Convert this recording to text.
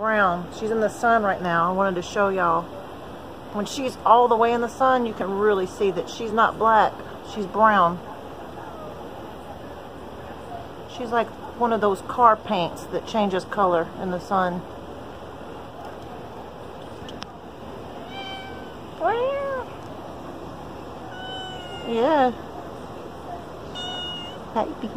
brown. She's in the sun right now. I wanted to show y'all. When she's all the way in the sun, you can really see that she's not black. She's brown. She's like one of those car paints that changes color in the sun. Yeah. Happy.